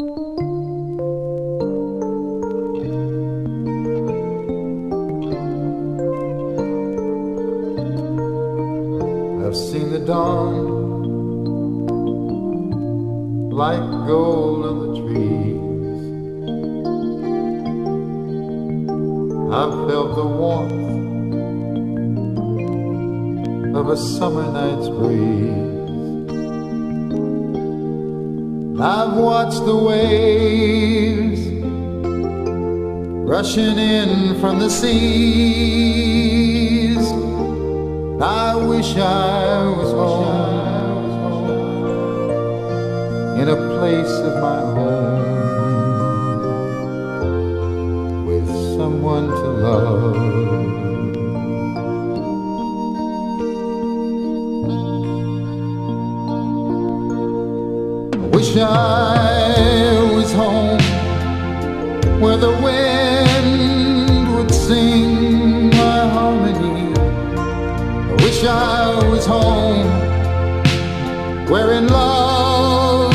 I've seen the dawn like gold on the trees. I've felt the warmth of a summer night's breeze. I've watched the waves rushing in from the seas. I wish I was home in a place of my own with someone to love. Wish I was home where the wind would sing my harmony. I wish I was home where in love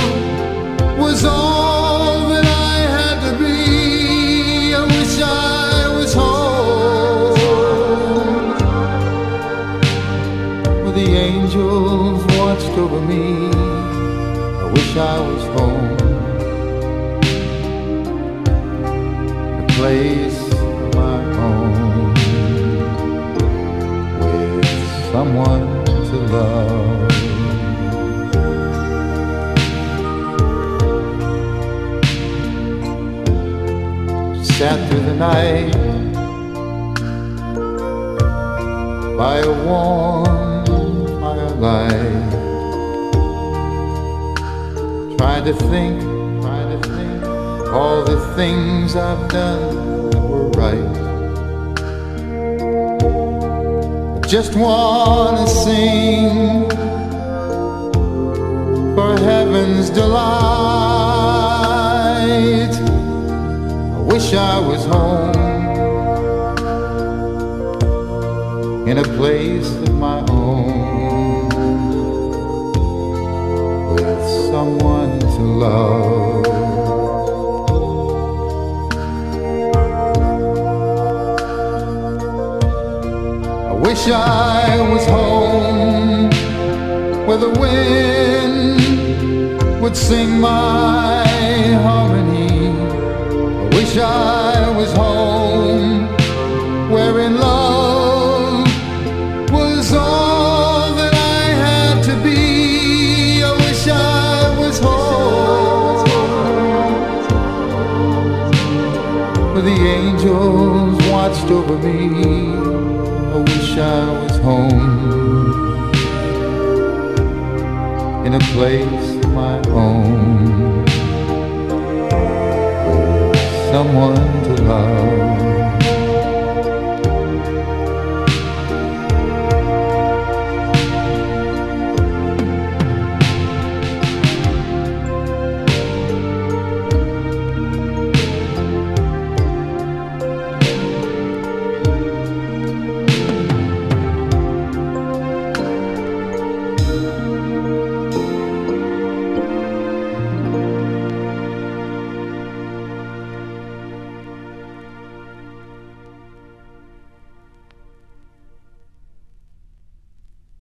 was all that I had to be. I wish I was home where the angels watched over me. I was home, a place of my own with someone to love. Sat through the night by a warm firelight. Tried to think, tried to think all the things I've done that were right. I just wanna sing for heaven's delight. I wish I was home in a place someone to love. I wish I was home where the wind would sing my harmony. I wish I was home the angels watched over me. I wish I was home in a place of my own with someone to love.